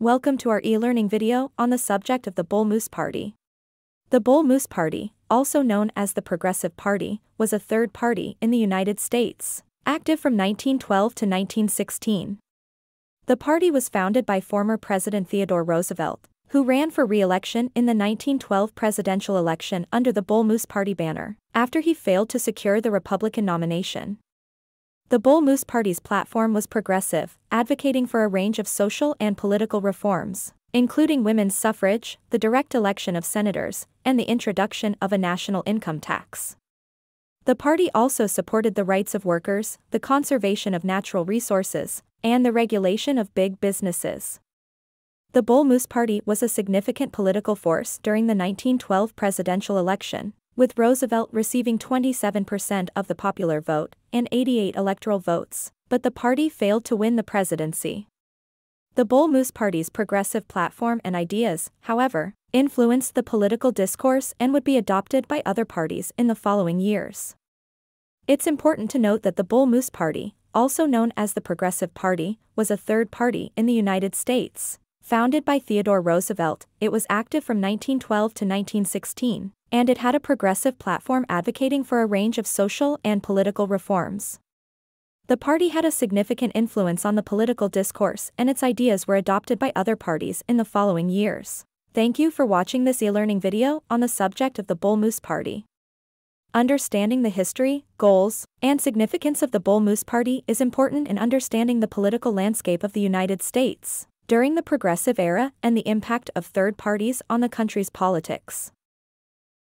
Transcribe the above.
Welcome to our e-learning video on the subject of the Bull Moose Party. The Bull Moose Party, also known as the Progressive Party, was a third party in the United States, active from 1912 to 1916. The party was founded by former President Theodore Roosevelt, who ran for re-election in the 1912 presidential election under the Bull Moose Party banner, after he failed to secure the Republican nomination. The Bull Moose Party's platform was progressive, advocating for a range of social and political reforms, including women's suffrage, the direct election of senators, and the introduction of a national income tax. The party also supported the rights of workers, the conservation of natural resources, and the regulation of big businesses. The Bull Moose Party was a significant political force during the 1912 presidential election, with Roosevelt receiving 27% of the popular vote and 88 electoral votes, but the party failed to win the presidency. The Bull Moose Party's progressive platform and ideas, however, influenced the political discourse and would be adopted by other parties in the following years. It's important to note that the Bull Moose Party, also known as the Progressive Party, was a third party in the United States. Founded by Theodore Roosevelt, it was active from 1912 to 1916, and it had a progressive platform advocating for a range of social and political reforms. The party had a significant influence on the political discourse and its ideas were adopted by other parties in the following years. Thank you for watching this e-learning video on the subject of the Bull Moose Party. Understanding the history, goals, and significance of the Bull Moose Party is important in understanding the political landscape of the United States during the Progressive Era and the impact of third parties on the country's politics.